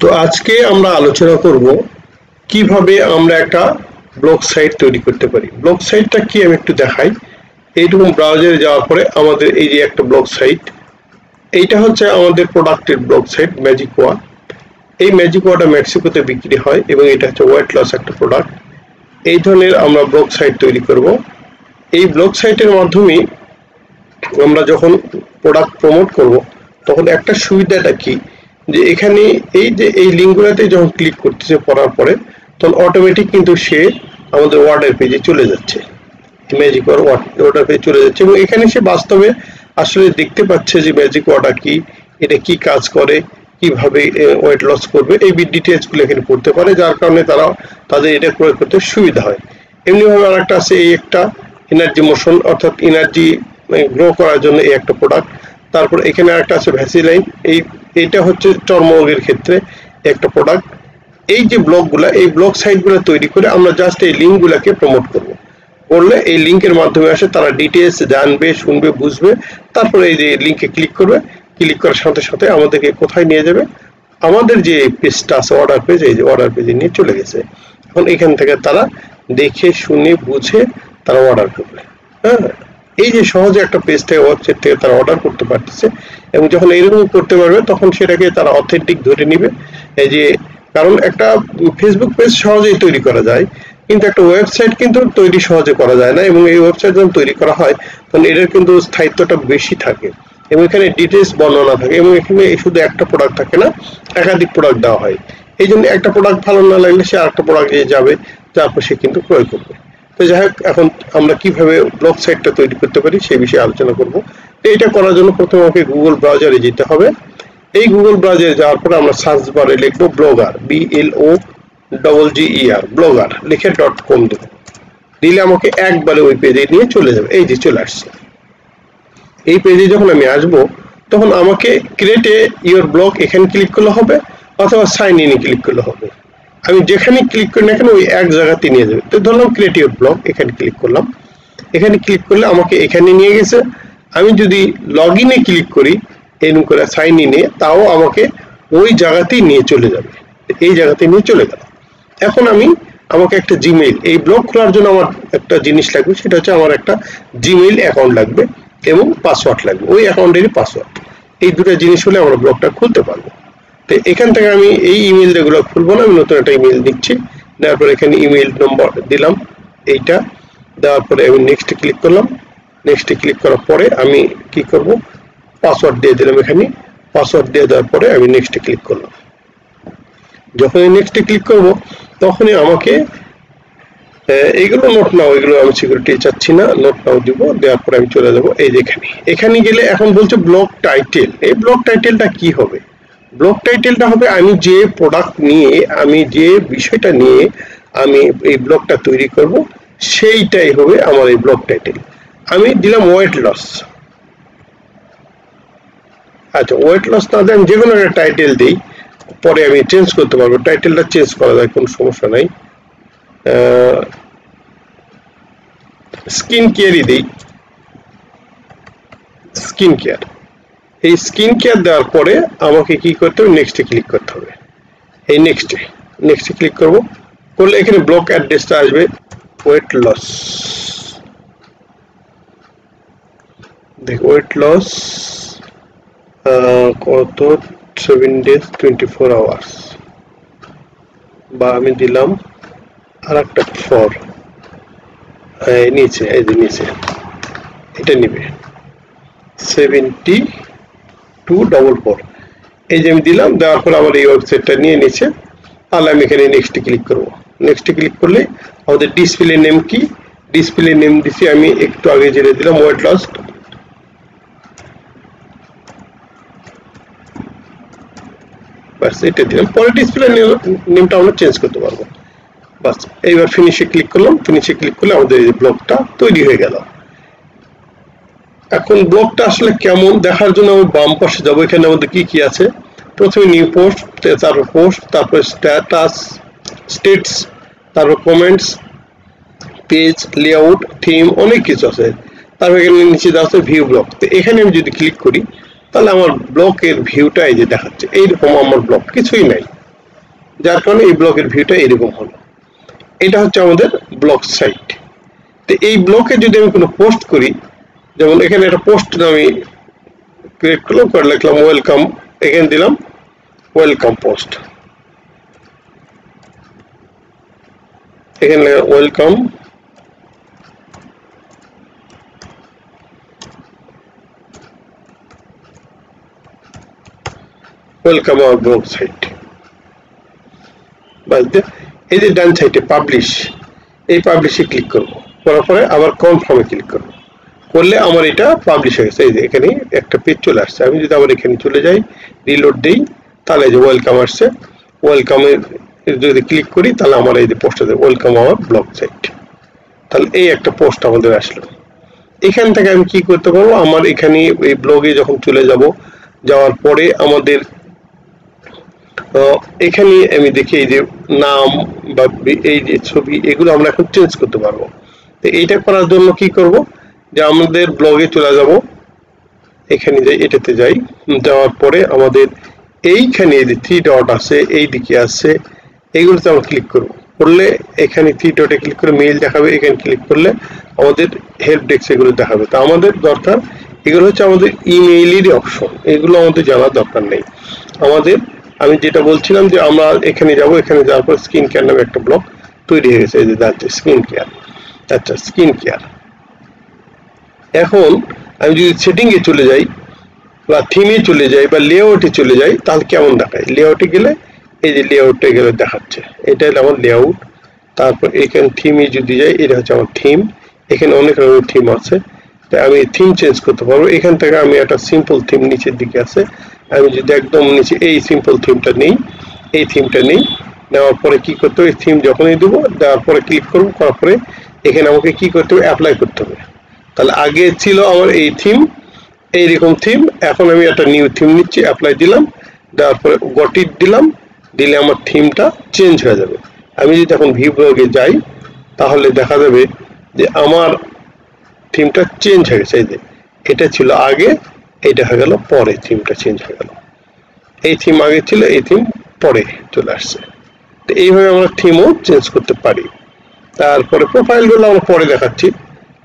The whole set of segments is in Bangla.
তো আজকে আমরা আলোচনা করব কীভাবে আমরা একটা ব্লগ সাইট তৈরি করতে পারি। ব্লগ সাইটটা কি আমি একটু দেখাই। এইটুকু ব্রাউজারে যাওয়ার পরে আমাদের এই যে একটা ব্লগ সাইট এইটা হচ্ছে আমাদের প্রোডাক্টের ব্লগ সাইট ম্যাজিক ওয়া এই ম্যাজিক ওয়াটা মেক্সিকোতে বিক্রি হয় এবং এটা হচ্ছে ওয়েট লস একটা প্রোডাক্ট এই ধরনের আমরা ব্লগ সাইট তৈরি করব। এই ব্লগ সাইটের মাধ্যমে আমরা যখন প্রোডাক্ট প্রমোট করব, তখন একটা সুবিধাটা কি? যে এখানে এই যে এই লিঙ্কগুলোতে যখন ক্লিক করতেছে পড়ার পরে, তখন অটোমেটিক কিন্তু সে আমাদের ওয়ার্ডের পেজে চলে যাচ্ছে। ম্যাজিক ওয়ার্ডার পেজে চলে যাচ্ছে এবং এখানে সে বাস্তবে আসলে দেখতে পাচ্ছে যে ম্যাজিক ওয়ার্ডার কি, এটা কি কাজ করে, কীভাবে ওয়েট লস করবে, এই ডিটেলসগুলো এখানে পড়তে পারে, যার কারণে তারা, তাদের এটা প্রয়োগ করতে সুবিধা হয়। এমনিভাবে আর একটা আছে, এই একটা এনার্জি মোশন অর্থাৎ এনার্জি গ্রো করার জন্য এই একটা প্রোডাক্ট তারপর এখানে আরেকটা আছে ভ্যাসিলাইন এই এইটা হচ্ছে চর্মরোগের ক্ষেত্রে একটা প্রোডাক্ট এই যে ব্লগগুলো এই ব্লগ সাইটগুলো তৈরি করে আমরা জাস্ট এই লিঙ্কগুলোকে প্রমোট করব। করলে এই লিঙ্কের মাধ্যমে আসে, তারা ডিটেলস জানবে, শুনবে, বুঝবে, তারপরে এই যে লিঙ্কে ক্লিক করবে। ক্লিক করার সাথে সাথে আমাদেরকে কোথায় নিয়ে যাবে? আমাদের যে পেজটা আছে অর্ডার পেজ এই যে অর্ডার পেজে নিয়ে চলে গেছে। এখন এখান থেকে তারা দেখে, শুনে, বুঝে তারা অর্ডার করবে। হ্যাঁ? এই যে সহজে একটা পেজ থেকে ওয়েবসাইট থেকে তারা অর্ডার করতে পারতেছে এবং যখন এরকম করতে পারবে, তখন সেটাকে তারা অথেন্টিক ধরে নিবে। এই যে, কারণ একটা ফেসবুক পেজ সহজেই তৈরি করা যায়, কিন্তু একটা ওয়েবসাইট কিন্তু তৈরি সহজে করা যায় না এবং এই ওয়েবসাইট যখন তৈরি করা হয়, তখন এটার কিন্তু স্থায়িত্বটা বেশি থাকে এবং এখানে ডিটেলস বর্ণনা থাকে এবং এখানে শুধু একটা প্রোডাক্ট থাকে না, একাধিক প্রোডাক্ট দেওয়া হয়। এই জন্য একটা প্রোডাক্ট ভালো না লাগলে সে আরেকটা প্রোডাক্ট যাবে তারপর সে কিন্তু ক্রয় করবে। তো যাই হোক, এখন আমরা কীভাবে ব্লগ সাইটটা তৈরি করতে পারি সেই বিষয়ে আলোচনা করব। এটা করার জন্য প্রথমে আমাকে গুগল ব্রাউজারে যেতে হবে। এই গুগল ব্রাউজারে যাওয়ার পরে আমরা সার্চ বারে লিখব blogger B L O double G R blogger লিখে ডট কম দেবো। দিলে আমাকে একবারে ওই পেজে নিয়ে চলে যাবে। এই যে চলে আসছে। এই পেজে যখন আমি আসব, তখন আমাকে ক্রিয়েটে ইওর ব্লগ এখানে ক্লিক করলে হবে, অথবা সাইন ইনে ক্লিক করলে হবে। আমি যেখানে ক্লিক করি না কেন, ওই এক জায়গাতে নিয়ে যাবে। তো ধরলাম ক্রিয়েটিভ ব্লগ এখানে ক্লিক করলাম। এখানে ক্লিক করলে আমাকে এখানে নিয়ে গেছে। আমি যদি লগ ইনে ক্লিক করি, এরকম করে সাইন ইনে তাও আমাকে ওই জায়গাতেই নিয়ে চলে যাবে। এই জায়গাতে নিয়ে চলে গেল। এখন আমি আমাকে একটা জিমেইল এই ব্লগ খোলার জন্য আমার একটা জিনিস লাগবে, সেটা হচ্ছে আমার একটা জিমেইল অ্যাকাউন্ট লাগবে এবং পাসওয়ার্ড লাগবে। ওই অ্যাকাউন্টেরই পাসওয়ার্ড এই দুটো জিনিস হলে আমরা ব্লগটা খুলতে পারব। তো এখান থেকে আমি এই ইমেল যেগুলো খুলবো না, আমি নতুন একটা ইমেল দিচ্ছি। দেওয়ার পরে এখানে ইমেল নম্বর দিলাম, এইটা। দেওয়ার পরে আমি নেক্সটে ক্লিক করলাম। নেক্সটে ক্লিক করার পরে আমি কি করব? পাসওয়ার্ড দিয়ে দিলাম এখানে। পাসওয়ার্ড দিয়ে দেওয়ার পরে আমি নেক্সটে ক্লিক করলাম। যখন নেক্সটে ক্লিক করব, তখনই আমাকে এইগুলো নোট নাও, এগুলো আমি সিকিউরিটি চাচ্ছি না নোট নাও দিব, দেওয়ার পরে আমি চলে যাব। এই যেখানে এখানে। গেলে এখন বলছে ব্লক টাইটেল এই ব্লক টাইটেলটা কি হবে? ব্লক টাইটেলটা হবে আমি যে প্রোডাক্ট নিয়ে, আমি যে বিষয়টা নিয়ে আমি এই ব্লগটা তৈরি করব, সেইটাই হবে আমার এই ব্লক টাইটেল আমি দিলাম ওয়েট লস আচ্ছা ওয়েট লস না আমি যে কোনো একটা টাইটেল দিই, পরে আমি চেঞ্জ করতে পারব। টাইটেলটা চেঞ্জ করা যায়, কোনো সমস্যা নাই। স্কিন কেয়ারই দিই। স্কিন কেয়ার এই স্কিন কেয়ার দেওয়ার পরে আমাকে কি করতে হবে? নেক্সটে ক্লিক করতে হবে। এই নেক্সটে নেক্সটে ক্লিক করব। করলে এখানে ব্লক অ্যাড্রেসটা আসবে। ওয়েট লস দেখ ওয়েট লস কত? Seven days twenty four hours বা আমি দিলাম আর একটা ফর নিচে, এই যে নিচে। এটা নিবে। সেভেন্টি টু ডবল ফোর এই যে আমি দিলাম, দেওয়ার পর আমার এই ওয়েবসাইটটা নিয়ে নিচ্ছে তাহলে আমি এখানে নেক্সটে ক্লিক করব। নেক্সটে ক্লিক করলে আমাদের ডিসপ্লে নেম কি? ডিসপ্লে নেম দিছি আমি একটু আগে জেনে দিলাম ওয়েট লস এটা দিলাম। পরে ডিসপ্লে নেমটা আমরা চেঞ্জ করতে পারব। বাস এইবার ফিনিশে ক্লিক করলাম। ফিনিশে ক্লিক করলে আমাদের এই ব্লগটা তৈরি হয়ে গেল। এখন ব্লগটা আসলে কেমন? দেখার জন্য আমি বাম পাশে যাব। এখানে আমাদের কি কি আছে? প্রথমে নিউ পোস্ট তারপর পোস্ট তারপর স্ট্যাটাস স্টেটস তারপর কমেন্টস পেজ লেআউট থিম অনেক কিছু আছে। তারপর এখানে নিচে আছে ভিউ ব্লক তো এখানে আমি যদি ক্লিক করি, তাহলে আমার ব্লকের ভিউটা এই যে দেখাচ্ছে। এইরকম আমার ব্লক কিছুই নাই। যার কারণে এই ব্লকের ভিউটা এরকম হলো। এটা হচ্ছে আমাদের ব্লক সাইট তো এই ব্লকে যদি আমি কোনো পোস্ট করি যেমন এখানে একটা পোস্ট আমি ক্রিয়েট করলাম, করে লিখলাম ওয়েলকাম এখানে দিলাম ওয়েলকাম পোস্ট এখানে welcome welcome our blog site এই যে ডান সাইটে পাবলিশ এই পাবলিশে ক্লিক করব, করার পরে আবার কনফার্মে ক্লিক করব। করলে আমার এটা পাবলিশ হয়ে গেছে। এই যে এখানে একটা পেজ চলে আসছে। আমি যদি আবার এখানে চলে যাই রিলোড দিই, তাহলে যে ওয়েলকাম আসছে। ওয়েলকামের যদি ক্লিক করি, তাহলে আমার এই যে পোস্টটা দেবে ওয়েলকাম আওয়ার ব্লগ সাইট তাহলে এই একটা পোস্ট আমাদের আসলো। এখান থেকে আমি কি করতে পারব? আমার এখানে এই ব্লগে যখন চলে যাব, যাওয়ার পরে আমাদের এখানে আমি দেখি এই যে নাম বা এই যে ছবি, এগুলো আমরা এখন চেঞ্জ করতে পারব। তো এইটা করার জন্য কি করব? যে আমাদের ব্লগে চলে যাব। এখানে যাই, এটাতে যাই। যাওয়ার পরে আমাদের এইখানে যে থ্রি ডট আছে এই দিকে আছে, এইগুলোতে আমরা ক্লিক করব। করলে এখানে থ্রি ডটে ক্লিক করে মেইল দেখাবে, এখানে ক্লিক করলে আমাদের হেল্প ডেস্ক এগুলো দেখাবে। তো আমাদের দরকার, এগুলো হচ্ছে আমাদের ইমেইলেরই অপশন এগুলো আমাদের জানার দরকার নেই। আমাদের, আমি যেটা বলছিলাম যে আমরা এখানে যাব, এখানে যাওয়ার পর স্কিন কেয়ার নামে একটা ব্লক তৈরি হয়ে গেছে, এই যে স্কিন কেয়ার আচ্ছা স্কিন কেয়ার এখন আমি যদি সেটিংয়ে চলে যাই বা থিমে চলে যাই বা লেআউটে চলে যাই, তাহলে কেমন দেখায়? লেআউটে গেলে এই যে লেআউটে গেলে দেখাচ্ছে। এটা হলো আমার লেআউট তারপর এখানে থিমে যদি যাই, এটা হচ্ছে আমার থিম এখানে অনেক রকমের থিম আছে। তাই আমি থিম চেঞ্জ করতে পারব। এখান থেকে আমি একটা সিম্পল থিম নিচের দিকে আছে। আমি যদি একদম নিচে এই সিম্পল থিমটা নেই, এই থিমটা নেই, নেওয়ার পরে কি করতে হবে? থিম যখনই দেবো, দেওয়ার পরে ক্লিক করব, করার পরে এখানে আমাকে কি করতে হবে? অ্যাপ্লাই করতে হবে। তাহলে আগে ছিল আমার এই থিম এইরকম থিম এখন আমি একটা নিউ থিম নিচ্ছি অ্যাপ্লাই দিলাম, দেওয়ার পরে গটিট দিলাম, দিলে আমার থিমটা চেঞ্জ হয়ে যাবে। আমি যদি এখন ভিউ ব্লগে যাই, তাহলে দেখা যাবে যে আমার থিমটা চেঞ্জ হয়ে গেছে, এই যে এটা ছিল আগে এটা হয়ে গেল পরে থিমটা চেঞ্জ হয়ে গেল। এই থিম আগে ছিল, এই থিম পরে চলে আসছে। তো এইভাবে আমরা থিমও চেঞ্জ করতে পারি। তারপরে প্রোফাইলগুলো আমরা পরে দেখাচ্ছি।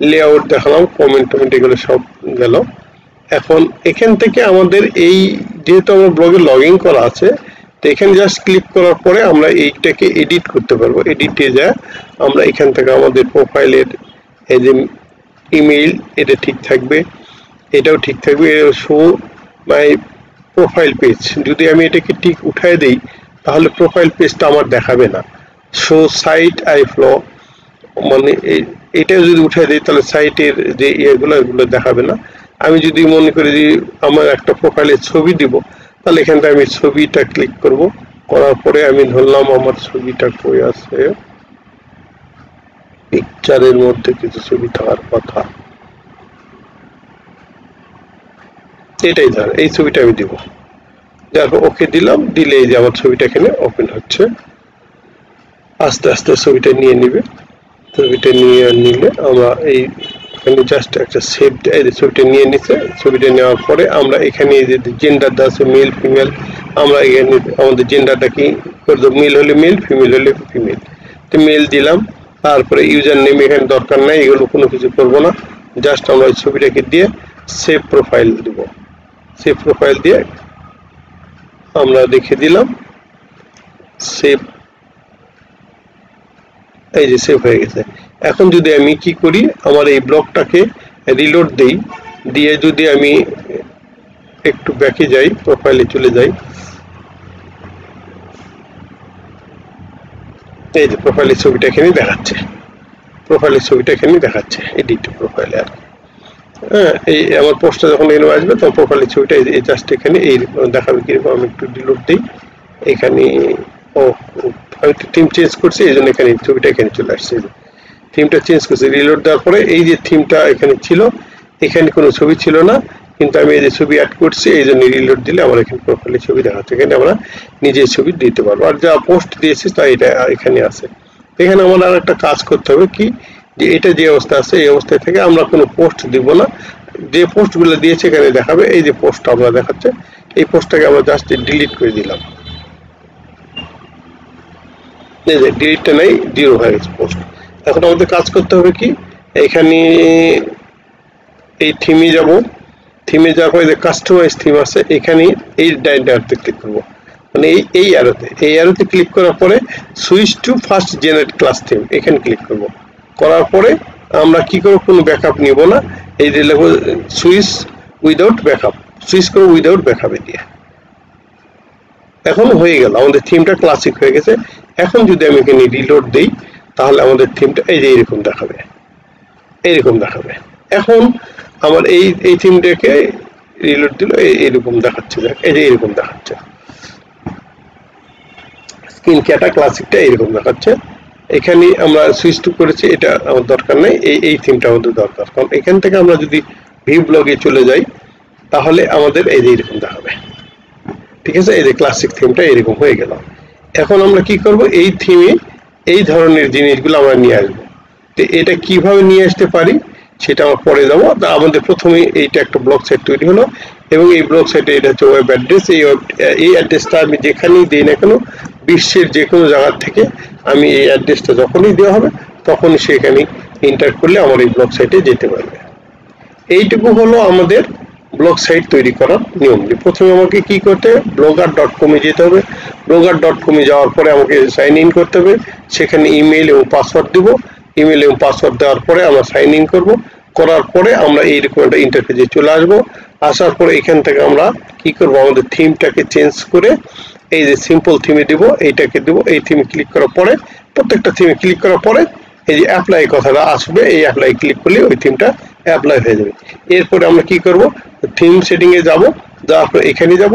লেআউট দেখালাম কমেন্ট টমেন্ট এগুলো সব গেল। এখন এখান থেকে আমাদের এই, যেহেতু আমার ব্লগে লগ ইন করা আছে, তো এখানে জাস্ট ক্লিক করার পরে আমরা এইটাকে এডিট করতে পারব। এডিটে যা আমরা এখান থেকে আমাদের প্রোফাইলের এই যে ইমেইল এটা ঠিক থাকবে। এটাও ঠিক থাকবে। শো মাই প্রোফাইল পেজ যদি আমি এটাকে ঠিক উঠায় দেই, তাহলে প্রোফাইল পেজটা আমার দেখাবে না। শো সাইট আই ফ্লো মানে এটা যদি উঠায় দিই, তাহলে সাইটের যে ইয়েগুলো, এগুলো দেখাবে না। আমি যদি মনে করি যে আমার একটা প্রোফাইলের ছবি দিব, তাহলে এখান থেকে আমি ছবিটা ক্লিক করব। করার পরে আমি ধরলাম আমার ছবিটা কই আছে? পিকচারের মধ্যে কিছু ছবি থাকার কথা। এটাই ধর, এই ছবিটা আমি দিব। যার ওকে দিলাম দিলে এই যে আমার ছবিটা এখানে ওপেন হচ্ছে। আস্তে আস্তে ছবিটা নিয়ে নিবে। ছবিটা নিয়ে নিলে আমরা এই এখানে জাস্ট একটা সেভ ছবিটা নিয়ে নিছে, ছবিটা নেওয়ার পরে আমরা এখানে যে জেন্ডার আছে মেল ফিমেল আমরা এখানে আমাদের জেন্ডারটা কি করে মেল হলে মেল ফিমেল হলে ফিমেল তো মেল দিলাম, তারপরে ইউজার নেম এখানে দরকার নাই, এগুলো কোনো কিছু করব না। জাস্ট আমরা এই ছবিটাকে দিয়ে সেভ প্রোফাইল দেব। সেভ প্রোফাইল দিয়ে আমরা দেখে দিলাম সেভ এই যে সেভ হয়ে গেছে। এখন যদি আমি কি করি, আমার এই ব্লকটাকে রিলোড দেই, দিয়ে যদি আমি একটু ব্যাকে যাই প্রোফাইলে চলে যাই, এই যে প্রোফাইলের ছবিটা এখানে দেখাচ্ছে। প্রোফাইলের ছবিটা এখানে দেখাচ্ছে এডিট প্রোফাইলে আর হ্যাঁ এই আমার পোস্টটা যখন এখানে আসবে, তখন প্রোফাইলের ছবিটা এই জাস্ট এখানে এই দেখাবে কীরকম, আমি একটু ডিলোড দিই। এখানে ও একটু থিম চেঞ্জ করছি, এই জন্য এখানে ছবিটা এখানে চলে আসছে। থিমটা চেঞ্জ করছি রিলোড দেওয়ার পরে এই যে থিমটা এখানে ছিল, এখানে কোনো ছবি ছিল না, কিন্তু আমি এই যে ছবি অ্যাড করছি, এই জন্য রিলোড দিলে আমার এখানে প্রোফাইলে ছবি দেখাচ্ছে। এখানে আমরা নিজের ছবি দিতে পারব। আর যা পোস্ট দিয়েছি তা এটা এখানে আছে। এখানে আমার আর একটা কাজ করতে হবে কি, যে এটা যে অবস্থা আছে, এই অবস্থায় থেকে আমরা কোনো পোস্ট দিব না। যে পোস্টগুলো দিয়েছে, এখানে দেখাবে, এই যে পোস্টটা আমরা দেখাচ্ছে, এই পোস্টটাকে আমরা জাস্ট ডিলিট করে দিলাম। যে ডিলিটটা নেই জিরো হয়ে গেছে পোস্ট এখন আমাদের কাজ করতে হবে কি, এখানে এই থিমে যাব। থিমে যাওয়ার পরে যে কাস্টমাইজ থিম আছে, এখানে এই ডাইনারতে ক্লিক করব। মানে এই এই অ্যারোতে এই অ্যারোতে ক্লিক করার পরে switch to first generate class theme এখানে ক্লিক করব। করার পরে আমরা কি করব, কোনো ব্যাকআপ নিব না। এই যে লেখো সুইচ উইদাউট ব্যাকআপ সুইচ করব উইদাউট ব্যাকআপে দিয়ে। এখন হয়ে গেল। আমাদের থিমটা ক্লাসিক হয়ে গেছে। এখন যদি আমি এখানে রিলোড দিই, তাহলে আমাদের থিমটা এই যে এরকম দেখাবে। এইরকম দেখাবে। এখন আমার এই এই থিমটাকে রিলোড দিল এরকম দেখাচ্ছে, দেখ, এই যে এরকম দেখাচ্ছে। স্ক্রিন ক্যাটা ক্লাসিকটা এরকম দেখাচ্ছে। এখানে আমরা সুইচ টু করেছি, এটা আমার দরকার নেই, এই এই থিমটা আমাদের দরকার। কারণ এখান থেকে আমরা যদি ভি ব্লগে চলে যাই, তাহলে আমাদের এই যে এরকম দেখাবে ঠিক আছে? এই যে ক্লাসিক থিমটা এরকম হয়ে গেল। এখন আমরা কি করব? এই থিমে এই ধরনের জিনিসগুলো আমরা নিয়ে আসব। তো এটা কীভাবে নিয়ে আসতে পারি সেটা আমরা পরে যাব। তা আমাদের প্রথমে এইটা একটা ব্লক সাইট তৈরি হলো এবং এই ব্লক সাইটে এটা হচ্ছে ওয়েব অ্যাড্রেস এই এই অ্যাড্রেসটা আমি যেখানেই দিই না কেন, বিশ্বের যে কোনো জায়গার থেকে আমি এই অ্যাড্রেসটা যখনই দেওয়া হবে, তখনই সেখানে ইন্টার করলে আমার এই ব্লক সাইটে যেতে পারবে। এইটুকু হলো আমাদের ব্লগ সাইট তৈরি করার নিয়ম। যে প্রথমে আমাকে কি করতে হবে? ব্লগার ডট কমে যেতে হবে। ব্লগার ডট কমে যাওয়ার পরে আমাকে সাইন ইন করতে হবে। সেখানে ইমেল এবং পাসওয়ার্ড দেবো। ইমেল এবং পাসওয়ার্ড দেওয়ার পরে আমরা সাইন ইন করব। করার পরে আমরা এইরকম একটা ইন্টারফেসে চলে আসব। আসার পরে এখান থেকে আমরা কি করব? আমাদের থিমটাকে চেঞ্জ করে এই যে সিম্পল থিমে দিব, এইটাকে দিব। এই থিমে ক্লিক করার পরে, প্রত্যেকটা থিমে ক্লিক করার পরে এই যে অ্যাপ্লাই কথাটা আসবে। এই অ্যাপ্লাই ক্লিক করলে ওই থিমটা অ্যাপ্লাই হয়ে যাবে। এরপরে আমরা কি করব? থিম সেটিং এ যাব, যাওয়ার পর এখানে যাব,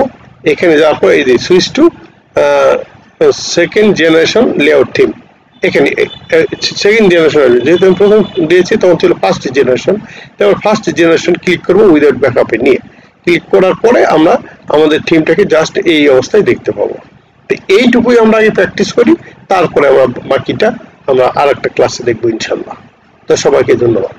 এখানে যাওয়ার পর এই যে switch to second generation layout theme এখানে সেকেন্ড জেনারেশন যেহেতু আমি প্রথম দিয়েছি, তখন ছিল ফার্স্ট জেনারেশন তারপর ফার্স্ট জেনারেশন ক্লিক করব উইদাউট ব্যাকআপে নিয়ে। ক্লিক করার পরে আমরা আমাদের থিমটাকে জাস্ট এই অবস্থায় দেখতে পাবো। তো এইটুকুই আমরা আগে প্র্যাকটিস করি, তারপরে আমরা বাকিটা আমরা আর একটা ক্লাসে দেখব ইনশাল্লাহ তো সবাইকে ধন্যবাদ।